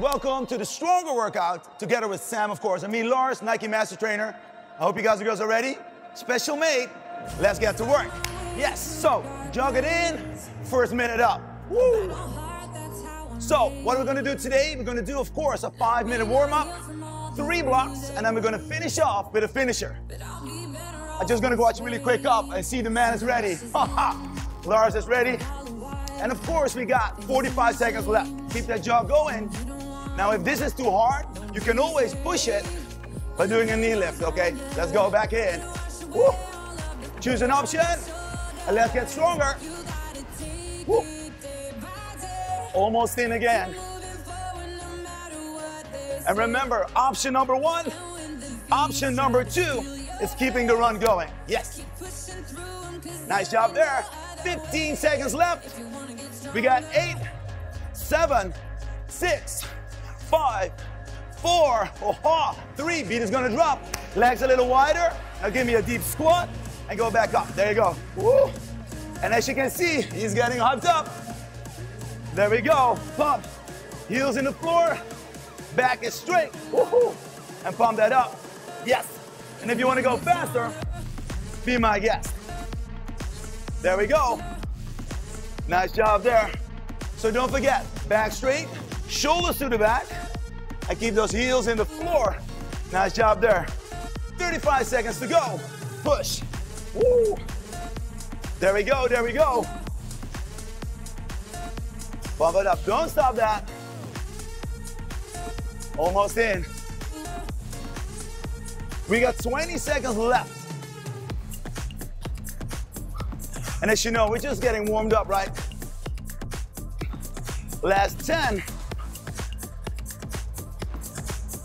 Welcome to the Stronger Workout together with Sam, of course. And me, Larz, Nike Master Trainer. I hope you guys and girls are ready. Special made. Let's get to work. Yes, so jog it in, first minute up. Woo! So, what are we gonna do today? We're gonna do, of course, a five minute warm up, three blocks, and then we're gonna finish off with a finisher. I'm just gonna go watch really quick up and see the man is ready. Larz is ready. And of course, we got 45 seconds left. Keep that jog going. Now, if this is too hard, you can always push it by doing a knee lift, okay? Let's go back in. Woo. Choose an option, and let's get stronger. Woo. Almost in again. And remember, option number one, option number two is keeping the run going. Yes. Nice job there. 15 seconds left. We got eight, seven, six, five, four, oh, three. Beat is gonna drop. Legs a little wider. Now give me a deep squat and go back up. There you go. Woo. And as you can see, he's getting hyped up. There we go. Pump. Heels in the floor. Back is straight. Woohoo. And pump that up. Yes. And if you want to go faster, be my guest. There we go. Nice job there. So don't forget, back straight, shoulders to the back, and keep those heels in the floor. Nice job there. 35 seconds to go. Push. Woo. There we go, there we go. Pump it up, don't stop that. Almost in. We got 20 seconds left. And as you know, we're just getting warmed up, right? Last 10.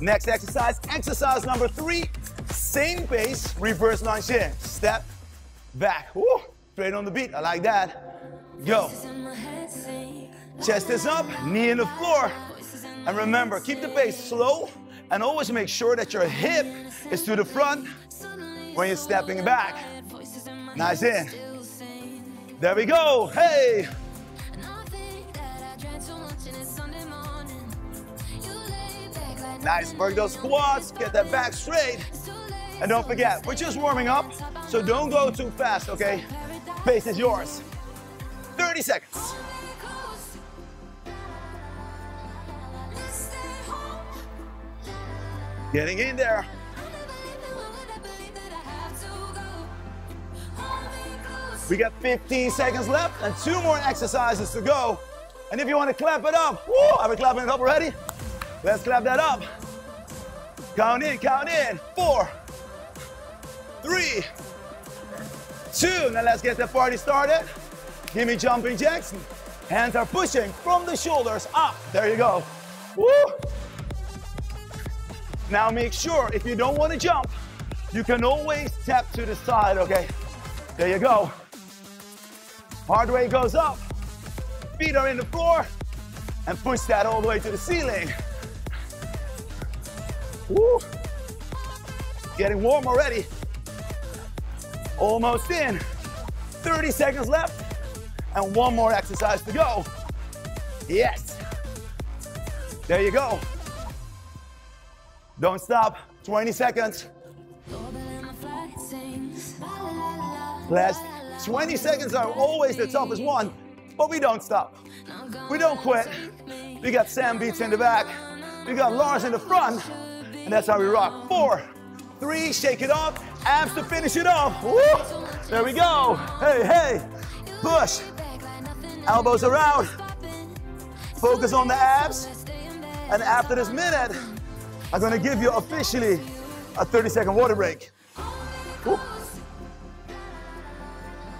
Next exercise, exercise number three, same pace, reverse lunge in. Step back. Woo, straight on the beat. I like that. Go. Chest is up, knee in the floor. And remember, keep the pace slow and always make sure that your hip is to the front when you're stepping back. Nice in. There we go. Hey. Nice. Work those squats. Get that back straight. And don't forget, we're just warming up, so don't go too fast, okay? Pace is yours. 30 seconds. Getting in there. We got 15 seconds left and two more exercises to go. And if you want to clap it up, woo, are we clapping it up already? Let's clap that up. Count in, count in. Four, three, two. Now let's get the party started. Give me jumping jacks. Hands are pushing from the shoulders up. There you go. Woo. Now make sure if you don't want to jump, you can always tap to the side, okay? There you go. Hard way goes up. Feet are in the floor. And push that all the way to the ceiling. Woo. Getting warm already. Almost in. 30 seconds left. And one more exercise to go. Yes. There you go. Don't stop. 20 seconds. Last 20 seconds are always the toughest one, but we don't stop. We don't quit. We got Sam Beats in the back. We got Larz in the front. And that's how we rock. Four, three, shake it off. Abs to finish it off. Woo! There we go. Hey, hey. Push. Elbows around. Focus on the abs. And after this minute, I'm gonna give you officially a 30 second water break. Woo.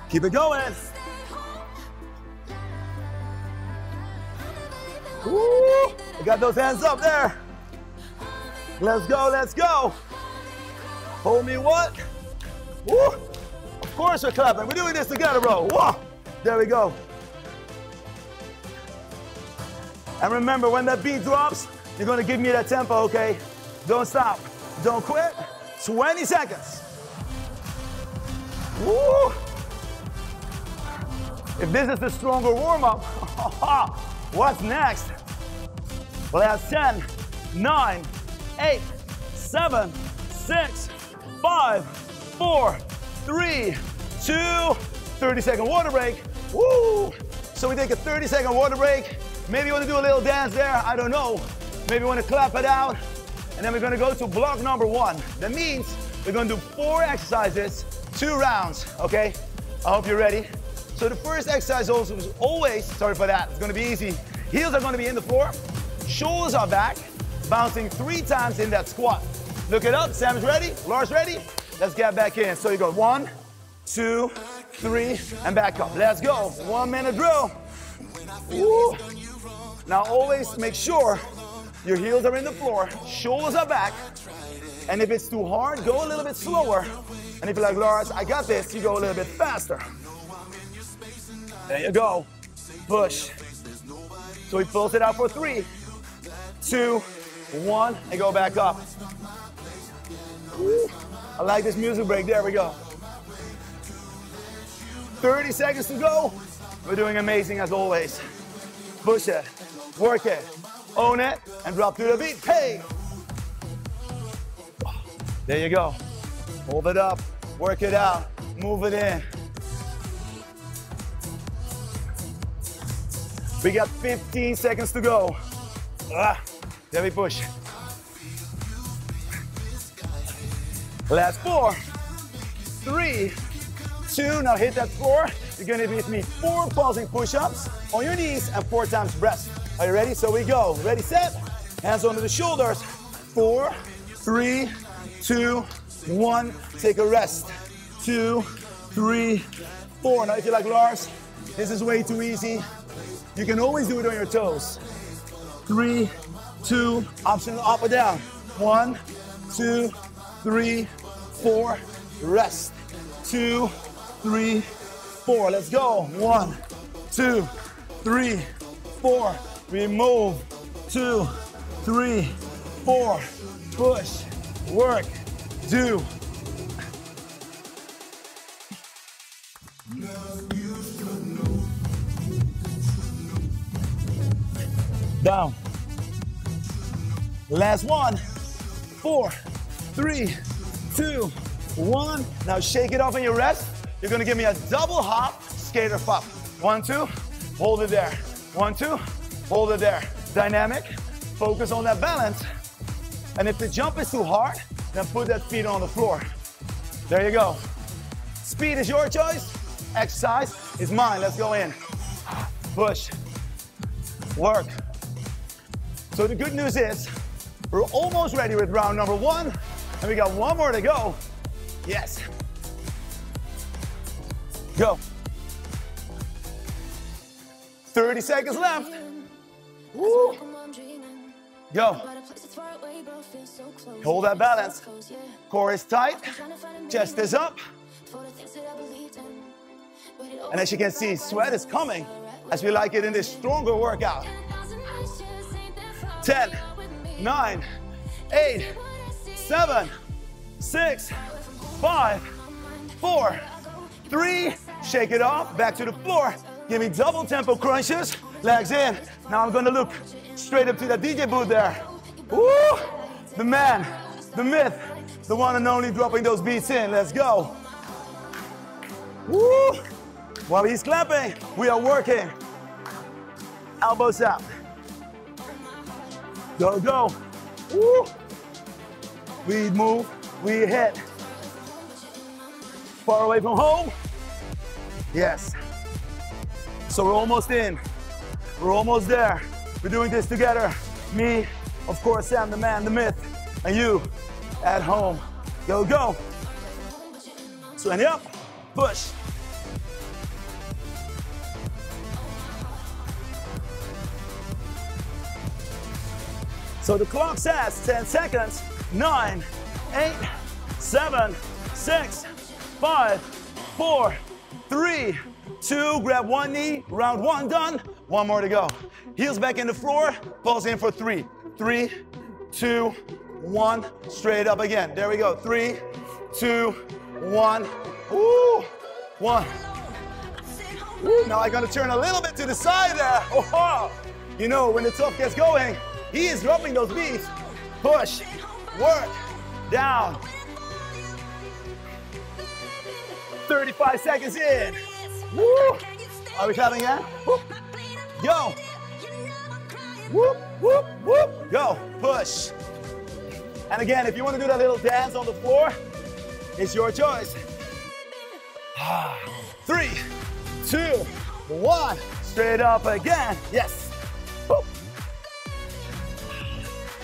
Keep it going. Woo. You got those hands up there. Let's go, let's go. Hold me what? Woo. Of course we're clapping. We're doing this together, bro. Whoa. There we go. And remember, when that beat drops, you're gonna give me that tempo, okay? Don't stop. Don't quit. 20 seconds. Woo. If this is the stronger warm-up, what's next? Last 10, 9, 8, 7, 6, 5, 4, 3, 2, 30 second water break. Woo! So we take a 30 second water break. Maybe you want to do a little dance there. I don't know. Maybe you want to clap it out. And then we're going to go to block number one. That means we're going to do four exercises, two rounds, okay? I hope you're ready. So the first exercise also is always, sorry for that, it's going to be easy. Heels are going to be in the floor, shoulders are back, bouncing three times in that squat. Look it up, Sam's ready, Larz ready? Let's get back in. So you go one, two, three, and back up. Let's go. One minute drill. Woo. Now always make sure your heels are in the floor, shoulders are back, and if it's too hard, go a little bit slower. And if you're like, Larz, I got this, you go a little bit faster. There you go. Push. So we pulls it out for three, two, one, and go back up. Woo. I like this music break. There we go. 30 seconds to go. We're doing amazing as always. Push it, work it, own it, and drop to the beat. Hey! There you go. Hold it up, work it out, move it in. We got 15 seconds to go. Ah, we push. Last four, three, two. Now hit that floor. You're gonna be with me four pausing push-ups on your knees and four times breast. Are you ready? So we go. Ready, set. Hands under the shoulders. Four, three, two, one. Take a rest. Two, three, four. Now if you're like Larz, this is way too easy. You can always do it on your toes. Three, two, option up or down. One, two, three, four, rest. Two, three, four. Let's go. One, two, three, four. We move. Two, three, four. Push, work, do. Down. Last one. Four, three, two, one. Now shake it off on your rest. You're gonna give me a double hop, skater pop. One, two, hold it there. One, two, hold it there. Dynamic, focus on that balance. And if the jump is too hard, then put that feet on the floor. There you go. Speed is your choice. Exercise is mine. Let's go in. Push. Work. So the good news is we're almost ready with round number one, and we got one more to go. Yes. Go. 30 seconds left. Woo. Go. Hold that balance. Core is tight. Chest is up. And as you can see, sweat is coming as we like it in this stronger workout. 10, 9, 8, 7, 6, 5, 4, 3, shake it off, back to the floor. Give me double tempo crunches, legs in. Now I'm gonna look straight up to that DJ booth there. Woo! The man, the myth, the one and only dropping those beats in. Let's go. Woo! While he's clapping, we are working. Elbows out. Go, go. Woo! We move, we hit. Far away from home? Yes. So we're almost in. We're almost there. We're doing this together. Me, of course, Sam, the man, the myth, and you at home. Go, go. Swing up, push. So the clock says 10 seconds, nine, eight, seven, six, five, four, three, two, grab one knee, round one done, one more to go. Heels back in the floor, pulse in for three, three, two, one, straight up again. There we go, three, two, one, ooh, one. Woo! Now I'm gonna turn a little bit to the side there. Oh, you know, when the tough gets going, He is dropping those beats. Push, work, down. 35 seconds in. Woo! Are we clapping again? Whoop. Go. Whoop, whoop, whoop. Go. Push. And again, if you want to do that little dance on the floor, it's your choice. Ah. Three, two, one. Straight up again. Yes.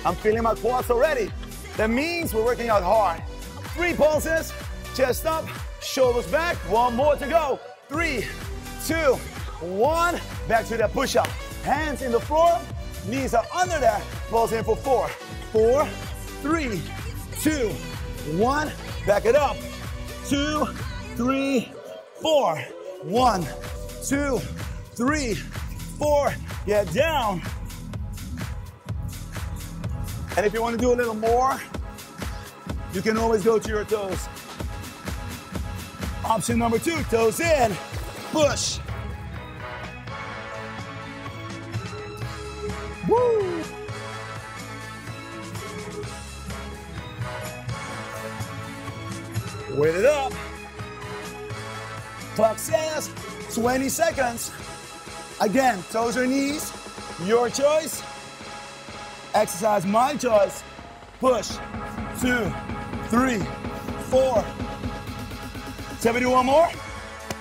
I'm feeling my quads already. That means we're working out hard. Three pulses, chest up, shoulders back. One more to go. Three, two, one. Back to that push-up. Hands in the floor, knees are under there. Pulse in for four, four, three, two, one. Back it up. Two, three, four. One, two, three, four. Get down. And if you want to do a little more, you can always go to your toes. Option number two, toes in, push. Woo! Wait it up. Clock says 20 seconds. Again, toes or knees, your choice. Exercise, my choice. Push. Two, three, four. Shall we do one more?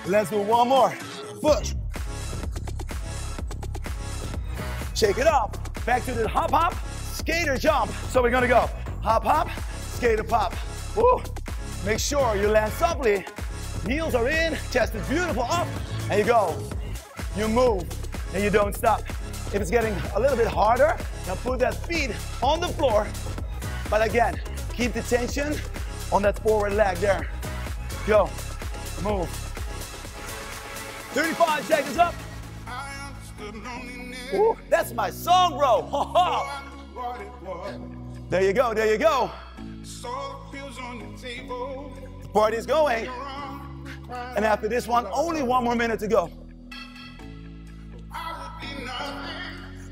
Let's do one more. Push. Shake it up. Back to the hop hop, skater jump. So we're gonna go hop hop, skater pop. Woo. Make sure you land softly. Heels are in, chest is beautiful up, and you go. You move, and you don't stop. If it's getting a little bit harder, now put that feet on the floor. But again, keep the tension on that forward leg there. Go, move. 35 seconds up. Ooh, that's my song, bro. there you go, there you go. The party's going. And after this one, only one more minute to go.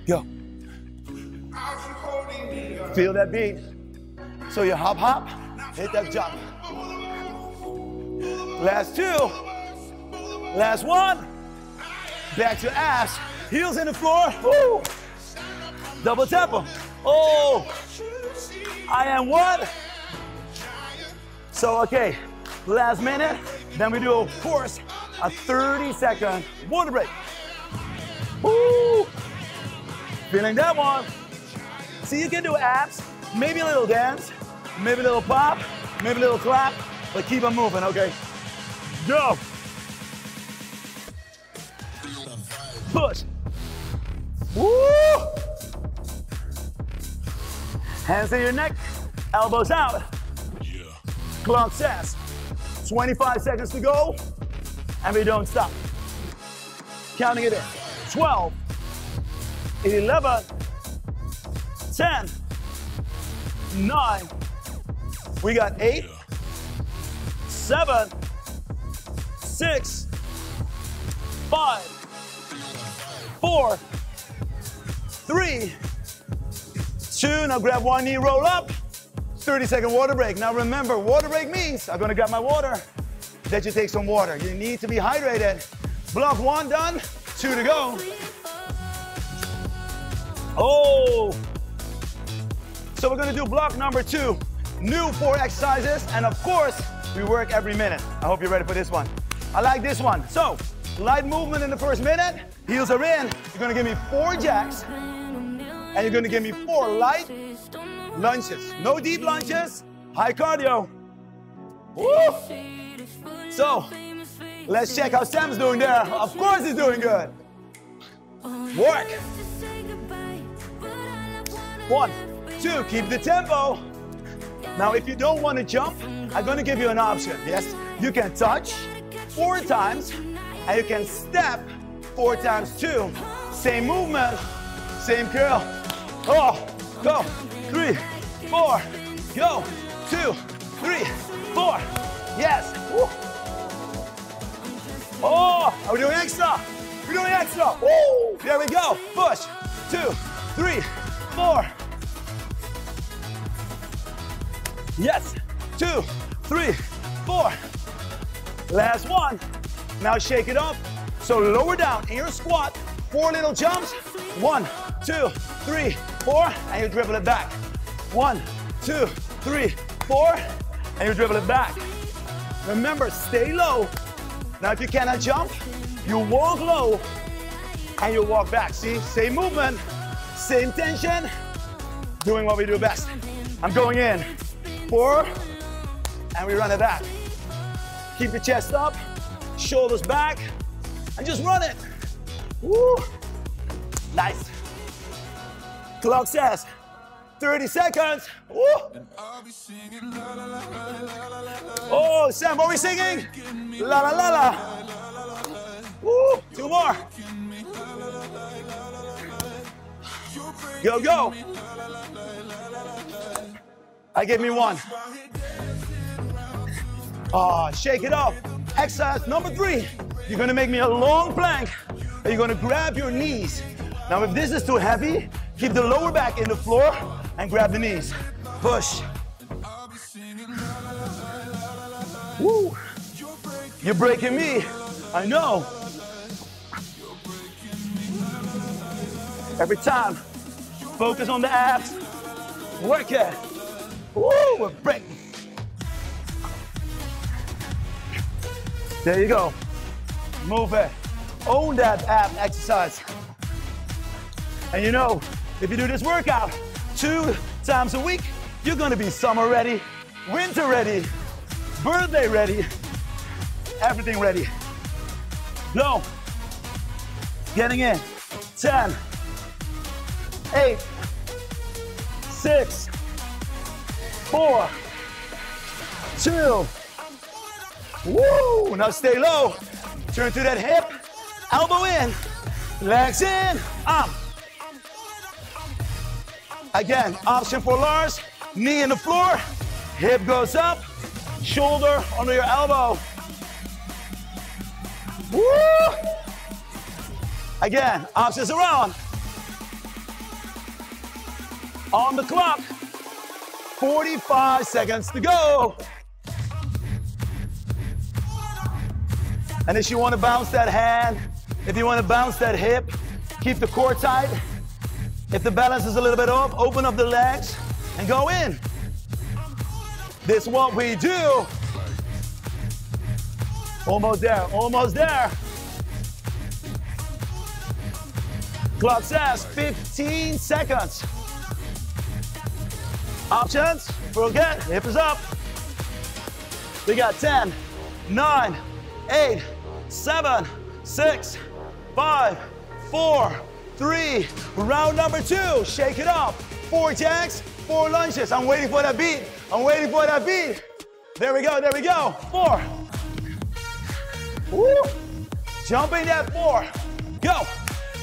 Go. Feel that beat. So you hop, hop, hit that jump. Last two. Last one. Back to ass. Heels in the floor. Woo. Double tempo. Oh. I am what? So, okay. Last minute. Then we do, of course, a 30 second water break. Woo. Feeling that one. See, you can do abs, maybe a little dance, maybe a little pop, maybe a little clap, but keep on moving, okay? Go. Push. Woo! Hands in your neck, elbows out. Yeah. Clock says 25 seconds to go, and we don't stop. Counting it in. 12, 11, 10, 9, we got 8, 7, 6, 5, 4, 3, 2, now grab one knee, roll up, 30 second water break. Now remember, water break means I'm gonna grab my water, that you take some water. You need to be hydrated. Block one done, two to go. Oh! So we're gonna do block number two. New four exercises, and of course, we work every minute. I hope you're ready for this one. I like this one. So, light movement in the first minute, heels are in. You're gonna give me four jacks, and you're gonna give me four light lunges. No deep lunges, high cardio. Woo! So, let's check how Sam's doing there. Of course he's doing good. Work. One, two, keep the tempo. Now, if you don't want to jump, I'm going to give you an option. Yes, you can touch four times and you can step four times too. Same movement, same curl. Oh, go. Three, four, go. Two, three, four. Yes. Woo. Oh, are we doing extra? We're doing extra. Woo. There we go. Push. Two, three, four. Yes, two, three, four. Last one. Now shake it up. So lower down in your squat, four little jumps. One, two, three, four, and you dribble it back. One, two, three, four, and you dribble it back. Remember, stay low. Now if you cannot jump, you walk low and you walk back. See, same movement, same tension, doing what we do best. I'm going in, four, and we run it back. Keep the chest up, shoulders back, and just run it. Woo. Nice. Clock says 30 seconds. Woo. Oh, Sam, what are we singing? La la la la. Woo. Two more. Go, go. I give me one. Ah, oh, shake it off. Exercise number three. You're gonna make me a long plank, and you're gonna grab your knees. Now, if this is too heavy, keep the lower back in the floor and grab the knees. Push. Woo. You're breaking me. I know. Every time, focus on the abs. Work it. Woo, we're breaking. There you go. Move it. Own that ab exercise. And you know, if you do this workout two times a week, you're gonna be summer ready, winter ready, birthday ready, everything ready. Go. Getting in. 10, 8, 6, 4, 2, Woo! Now stay low. Turn to that hip. Elbow in. Legs in. Up. Again, option for Larz. Knee in the floor. Hip goes up. Shoulder under your elbow. Woo! Again, options around. On the clock. 45 seconds to go. And if you want to bounce that hand, if you want to bounce that hip, keep the core tight. If the balance is a little bit off, open up the legs and go in. This is what we do. Almost there, almost there. Clock says 15 seconds. Options, forget, hip is up. We got 10, 9, 8, seven, six, five, four, three. Round number two, shake it up. Four jacks, four lunges. I'm waiting for that beat. I'm waiting for that beat. There we go, there we go. Four. Woo. Jumping that four. Go.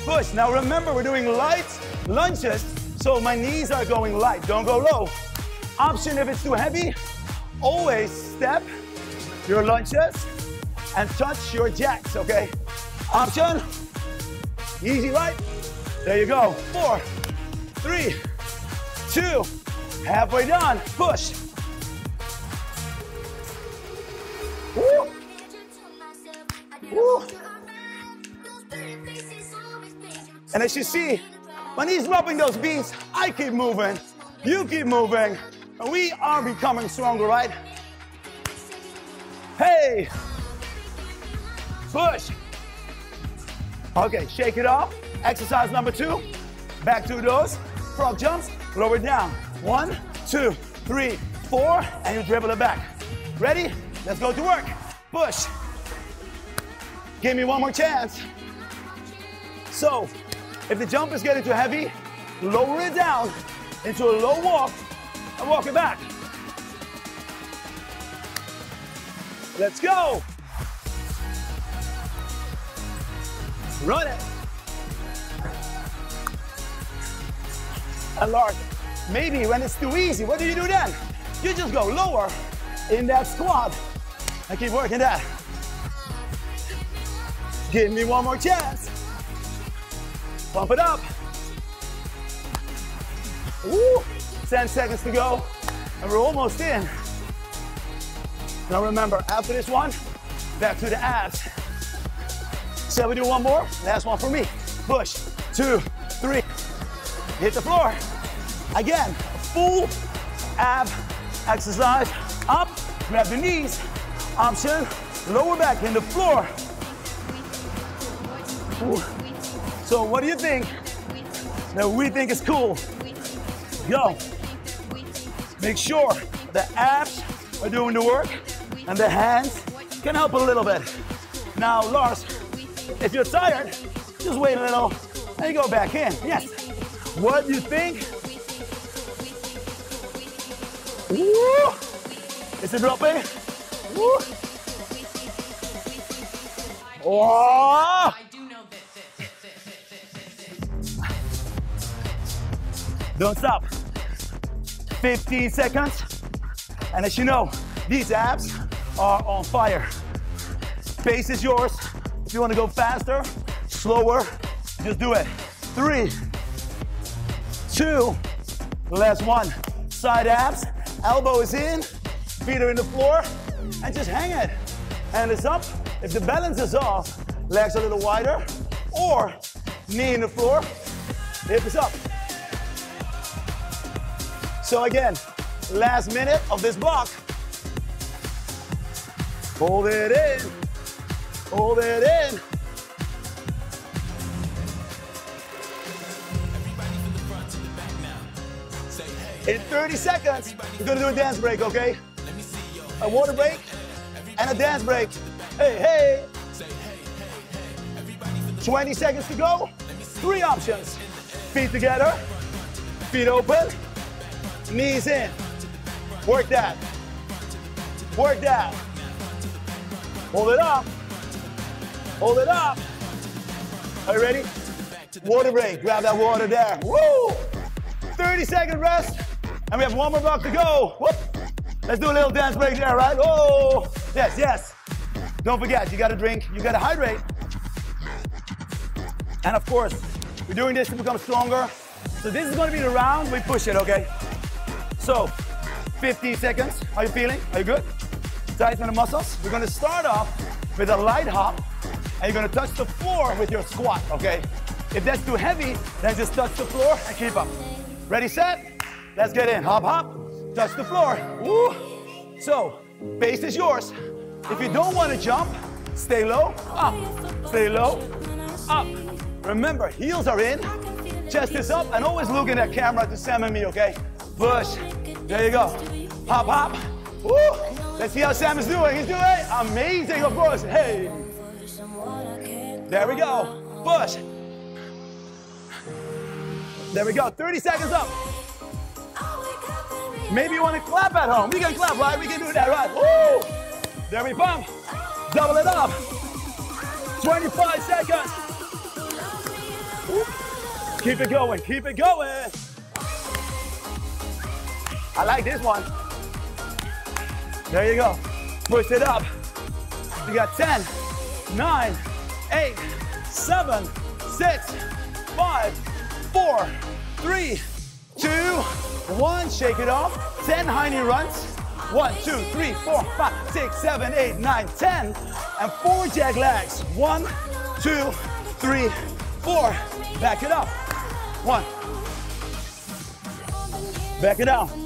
Push. Now remember, we're doing light lunges, so my knees are going light. Don't go low. Option if it's too heavy, always step your lunges and touch your jacks, okay? Option, easy, right? There you go. Four, three, two, halfway done. Push. Woo. Woo. And as you see, when he's dropping those beats, I keep moving, you keep moving, and we are becoming stronger, right? Hey! Push. Okay, shake it off. Exercise number two. Back to those. Frog jumps. Lower down. One, two, three, four, and you dribble it back. Ready? Let's go to work. Push. Give me one more chance. So, if the jump is getting too heavy, lower it down into a low walk and walk it back. Let's go. Run it. And Lord, maybe when it's too easy, what do you do then? You just go lower in that squat and keep working that. Give me one more chance. Pump it up. Woo. 10 seconds to go, and we're almost in. Now remember, after this one, back to the abs. Shall we do one more? Last one for me. Push, two, three. Hit the floor. Again, full ab exercise. Up, grab the knees. Option, lower back in the floor. Ooh. So what do you think that we think is cool? Go. Make sure the abs are doing the work and the hands can help a little bit. Now, Larz, if you're tired, just wait a little and you go back in. Yes. What do you think? Woo! Is it dropping? Woo! Oh! Don't stop. 15 seconds. And as you know, these abs are on fire. Pace is yours. If you want to go faster, slower, just do it. Three, two, last one. Side abs, elbow is in, feet are in the floor, and just hang it. Hand is up. If the balance is off, legs a little wider, or knee in the floor, hip is up. So again, last minute of this block. Hold it in. Hold it in. In 30 seconds, we're gonna do a dance break, okay? A water break and a dance break. Hey, hey. 20 seconds to go. Three options. Feet together, feet open, knees in. Work that. Work that. Hold it up. Hold it up. Are you ready? Water break. Grab that water there. Woo! 30 second rest. And we have one more block to go. Whoop. Let's do a little dance break there, right? Oh, yes, yes. Don't forget, you gotta drink, you gotta hydrate. And of course, we're doing this to become stronger. So this is gonna be the round we push it, okay? So, 15 seconds. How you feeling? Are you good? Tighten the muscles. We're gonna start off with a light hop, and you're gonna touch the floor with your squat, okay? If that's too heavy, then just touch the floor and keep up. Ready, set? Let's get in. Hop, hop. Touch the floor. Woo. So, base is yours. If you don't want to jump, stay low, up. Stay low, up. Remember, heels are in, chest is up, and always look in that camera to Sam and me, okay? Push. There you go. Hop, hop. Woo. Let's see how Sam is doing. He's doing amazing, of course. Hey. There we go. Push. There we go. 30 seconds up. Maybe you want to clap at home. We can clap, right? We can do that, right? Woo! There we pump. Double it up. 25 seconds. Woo. Keep it going. Keep it going. I like this one. There you go. Push it up. You got 10, 9, 8, 7, 6, 5, 4, 3, 2, 1. Shake it off. 10 high knee runs. 1, 2, 3, 4, 5, 6, 7, 8, 9, 10. And 4 jack legs. 1, 2, 3, 4. Back it up. 1. Back it down.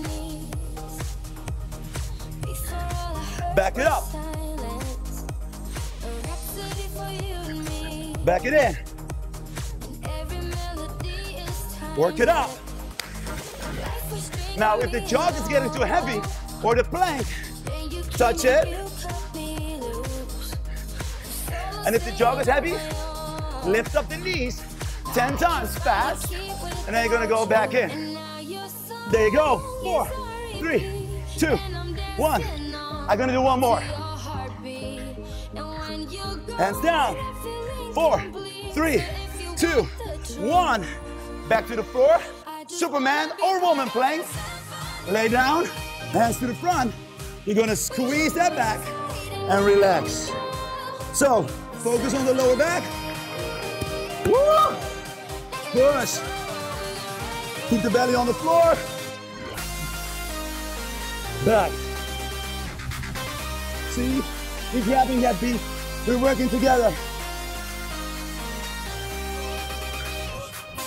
Back it up. Back it in. Work it up. Now, if the jog is getting too heavy or the plank, touch it. And if the jog is heavy, lift up the knees 10 times fast, and then you're gonna go back in. There you go. Four, three, two, one. I'm gonna do one more. Hands down. Four, three, two, one. Back to the floor. Superman or woman plank. Lay down, hands to the front. You're gonna squeeze that back and relax. So, focus on the lower back. Woo! Push. Keep the belly on the floor. Back. See? We're grabbing that beat. We're working together.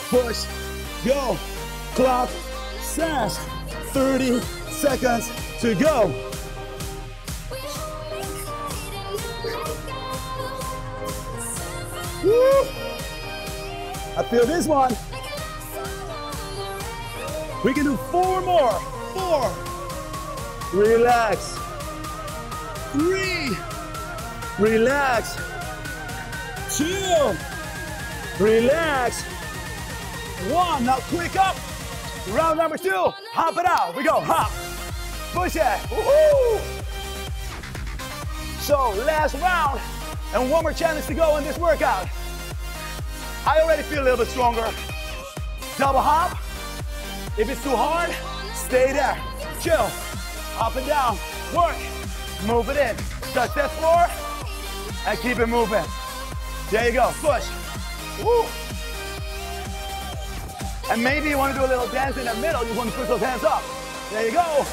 Push. Go. Clock. Sash. 30 seconds to go. Woo! I feel this one. We can do four more. Four. Relax. Relax. Two. Relax. One. Now quick up. Round number two. Hop it out. We go. Hop. Push it. Woohoo! So last round and one more challenge to go in this workout. I already feel a little bit stronger. Double hop. If it's too hard, stay there. Chill. Up and down. Work. Move it in. Touch that floor and keep it moving. There you go. Push. Woo. And maybe you want to do a little dance in the middle. You want to push those hands up. There you go.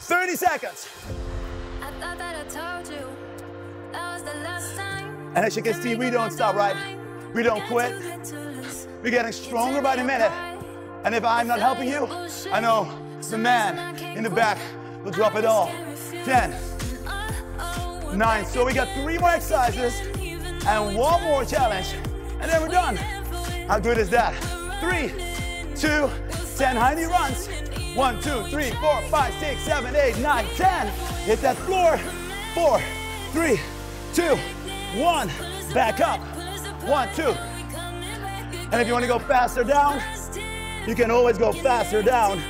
30 seconds. And as you can see, we don't stop, right? We don't quit. We're getting stronger by the minute. And if I'm not helping you, I know the man in the back will drop it all. 10, 9. So we got three more exercises and one more challenge. And then we're done. How good is that? Three, two, ten 10 high knee runs. One, two, three, four, five, six, seven, eight, nine, ten. Hit that floor. Four, three, two, one. Back up. One, two. And if you want to go faster down, you can always go faster down.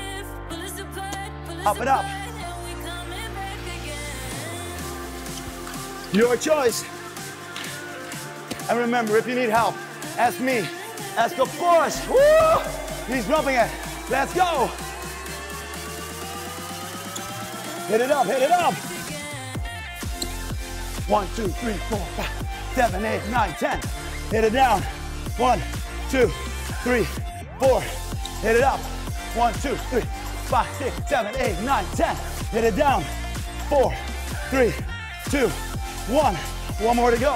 Up and up. Your choice. And remember, if you need help, ask me. Ask of course. Woo! He's dropping it. Let's go. Hit it up, hit it up. One, two, three, four, five, seven, eight, nine, ten. Hit it down. One, two, three, four. Hit it up. One, two, three, five, six, seven, eight, nine, ten. Hit it down. Four, three, two, one. One more to go.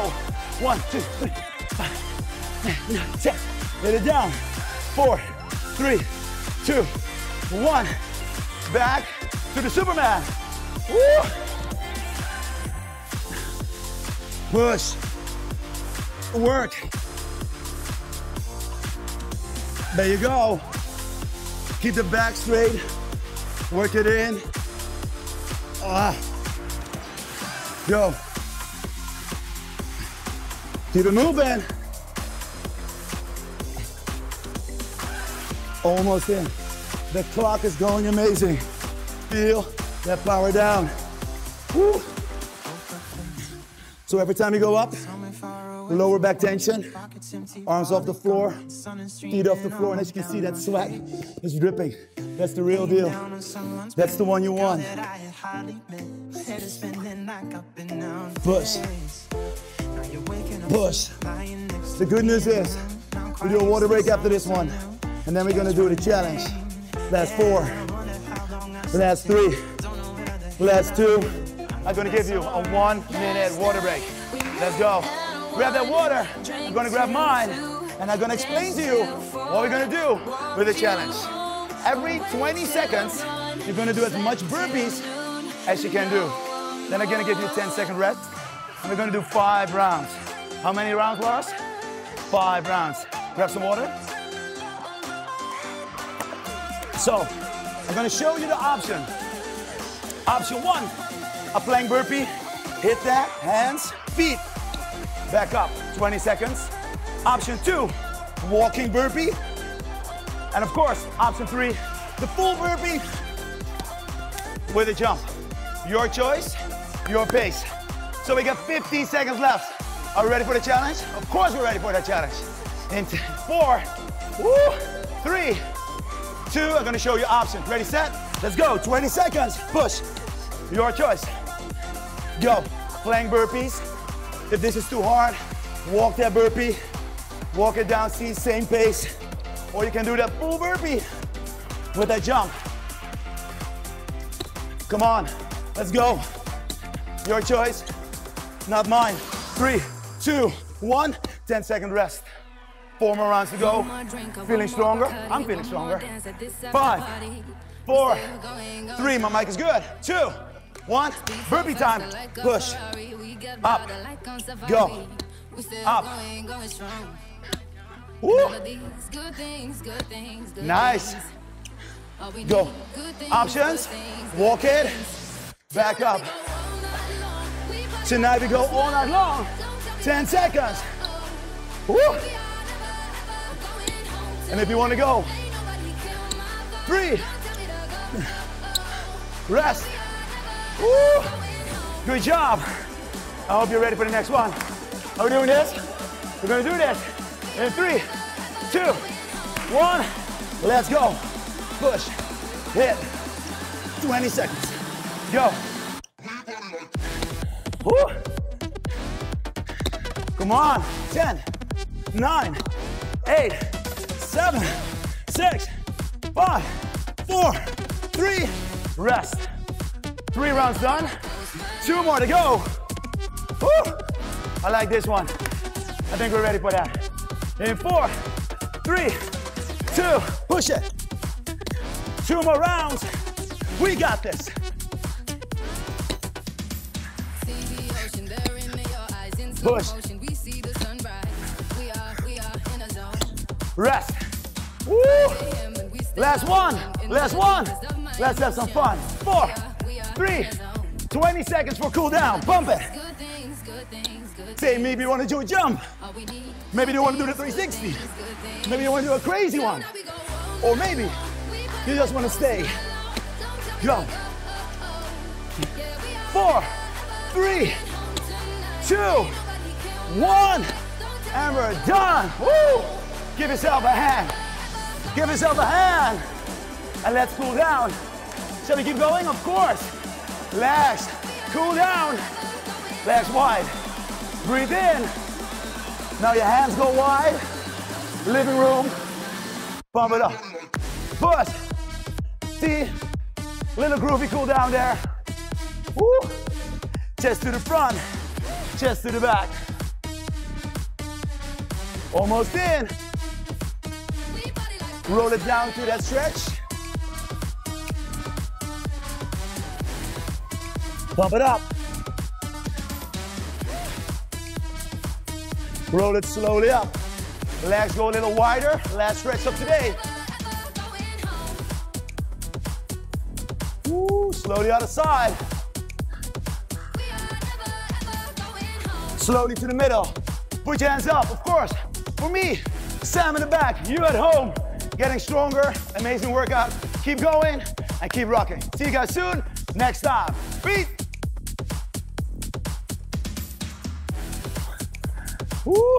One, two, three, five, ten. Hit it down. Four, three, two, one. Back to the Superman. Woo! Push. Work. There you go. Keep the back straight. Work it in. Ah. Go. Keep it moving. Almost in. The clock is going amazing. Feel that power down. Woo. So every time you go up, lower back tension, arms off the floor, feet off the floor, and as you can see, that sweat is dripping. That's the real deal. That's the one you want. Push. Push. The good news is, we do a water break after this one, and then we're gonna do the challenge. Last four, last three, last two. I'm gonna give you a one minute water break. Let's go. Grab that water. I'm gonna grab mine, and I'm gonna explain to you what we're gonna do with the challenge. Every 20 seconds, you're gonna do as much burpees as you can do. Then I'm gonna give you a 10 second rest, we're gonna do five rounds. How many rounds, Larz? Five rounds. Grab some water. So, I'm gonna show you the option. Option one, a plank burpee. Hit that, hands, feet. Back up, 20 seconds. Option two, walking burpee. And of course, option three, the full burpee with a jump. Your choice, your pace. So we got 15 seconds left. Are we ready for the challenge? Of course we're ready for that challenge. In four, woo, three, two, I'm gonna show you options. Ready, set, let's go. 20 seconds, push. Your choice. Go. Plank burpees. If this is too hard, walk that burpee. Walk it down, see, same pace. Or you can do that full burpee with that jump. Come on, let's go. Your choice, not mine. Three, two, one. 10 second rest. Four more rounds to go. Feeling stronger? I'm feeling stronger. Five, four, three. My mic is good. Two, one. Burpee time. Push. Up. Go. Up. Woo. Nice. Go. Options. Walk it. Back up. Tonight we go all night long. 10 seconds. Woo. And if you want to go, three, rest. Woo. Good job. I hope you're ready for the next one. Are we doing this? We're gonna do this in three, two, one. Let's go. Push, hit. 20 seconds. Go. Woo. Come on. 10, 9, 8, 7, 6, 5, 4, 3, rest. Three rounds done. Two more to go. Woo. I like this one. I think we're ready for that. In four, three, two, push it. Two more rounds. We got this. Push. Rest. Woo. Last one. Last one. Let's have some fun. Four, three, 20 seconds for cool down. Bump it. Say maybe you want to do a jump. Maybe you want to do the 360. Maybe you want to do a crazy one. Or maybe you just want to stay. Go. Four, three, two, one, and we're done. Woo! Give yourself a hand. Give yourself a hand. And let's cool down. Shall we keep going? Of course. Legs, cool down. Legs wide. Breathe in. Now your hands go wide. Living room. Pump it up. Push. See? Little groovy cool down there. Woo. Chest to the front. Chest to the back. Almost in. Roll it down to that stretch. Pump it up. Roll it slowly up. Legs go a little wider. Last stretch of today. Woo, slowly other side. Slowly to the middle. Put your hands up, of course. For me, Sam in the back, you at home, getting stronger, amazing workout. Keep going and keep rocking. See you guys soon, next time. Peace. Woo.